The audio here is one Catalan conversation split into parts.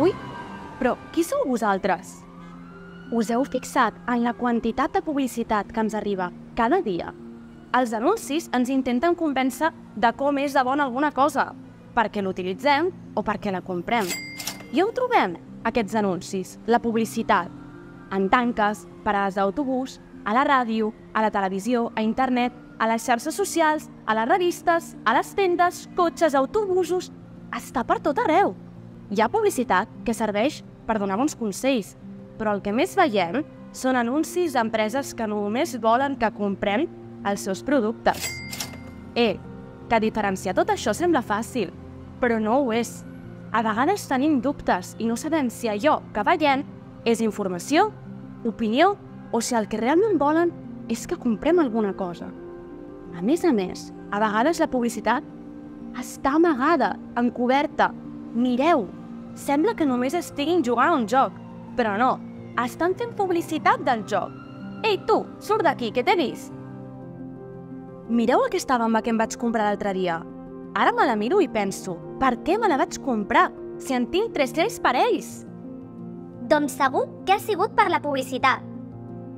Ui, però qui sou vosaltres? Us heu fixat en la quantitat de publicitat que ens arriba cada dia? Els anuncis ens intenten convèncer de com és de bona alguna cosa, perquè l'utilitzem o perquè la comprem. I on trobem aquests anuncis, la publicitat? En tanques, parades d'autobús, a la ràdio, a la televisió, a internet, a les xarxes socials, a les revistes, a les tendes, cotxes, autobusos... Està per tot arreu. Hi ha publicitat que serveix per donar bons consells, però el que més veiem són anuncis d'empreses que només volen que comprem els seus productes. Eh, que diferenciar tot això sembla fàcil, però no ho és. A vegades tenim dubtes i no sabem si allò que veiem és informació, opinió o si el que realment volen és que comprem alguna cosa. A més a més, a vegades la publicitat està amagada, encoberta. Mireu, sembla que només estiguin jugant a un joc, però no, estan fent publicitat del joc. Ei, tu, surt d'aquí, que t'he vist. Mireu aquesta bamba que em vaig comprar l'altre dia. Ara me la miro i penso, per què me la vaig comprar si en tinc 300 parells? Doncs segur que ha sigut per la publicitat.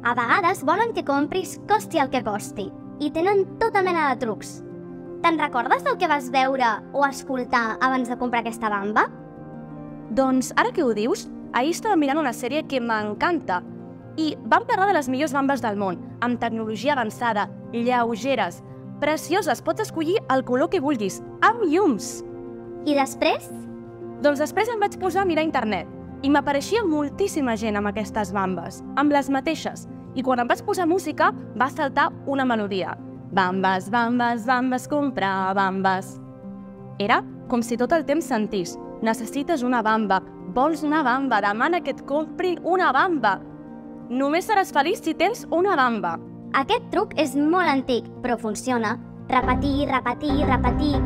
A vegades volen que compris costi el que costi i tenen tota mena de trucs. Te'n recordes del que vas veure o escoltar abans de comprar aquesta bamba? Doncs ara que ho dius, ahir estava mirant una sèrie que m'encanta i vam parlar de les millors bambes del món, amb tecnologia avançada, lleugeres, precioses, pots escollir el color que vulguis, amb llums. I després? Doncs després em vaig posar a mirar a internet i m'apareixia moltíssima gent amb aquestes bambes, amb les mateixes, i quan em vaig posar música va saltar una melodia. Bambes, bambes, bambes, comprar bambes. Era com si tot el temps sentís necessites una bamba, vols una bamba, demana que et comprin una bamba. Només seràs feliç si tens una bamba. Aquest truc és molt antic, però funciona. Repetir, repetir, repetir.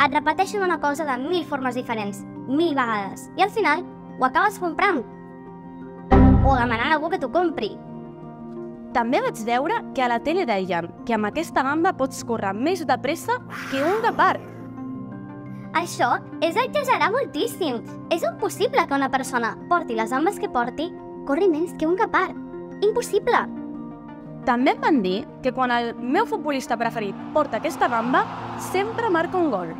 Et repeteixen una cosa de mil formes diferents, mil vegades, i al final ho acabes comprant. O demanant a algú que t'ho compri. També vaig veure que a la tele deien que amb aquesta bamba pots córrer més de pressa que un gepard. Això és exagerar moltíssim. És impossible que una persona porti les bambes que porti corri més que un gepard. Impossible! També em van dir que quan el meu futbolista preferit porta aquesta bamba, sempre marca un gol.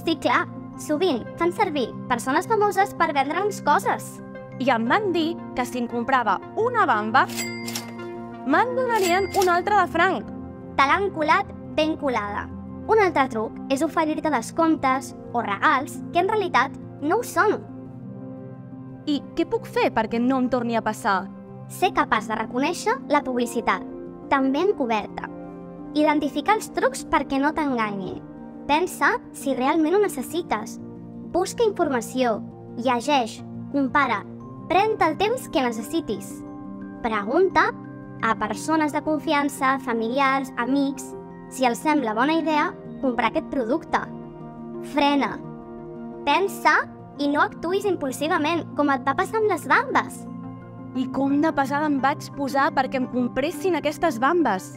Sí, clar, sovint fan servir persones famoses per vendre'ns coses. I em van dir que si em comprava una bamba, me'n donarien una altra de franc. Te l'han colat ben colada. Un altre truc és oferir-te descomptes o regals que en realitat no ho són. I què puc fer perquè no em torni a passar? Ser capaç de reconèixer la publicitat, també encoberta. Identificar els trucs perquè no t'enganyi. Pensa si realment ho necessites. Busca informació, llegeix, compara, pren-te el temps que necessitis. Pregunta a persones de confiança, familiars, amics, si els sembla bona idea comprar aquest producte. Frena. Pensa i no actuïs impulsivament, com et va passar amb les bambes. I com de pesada em vaig posar perquè em compressin aquestes bambes?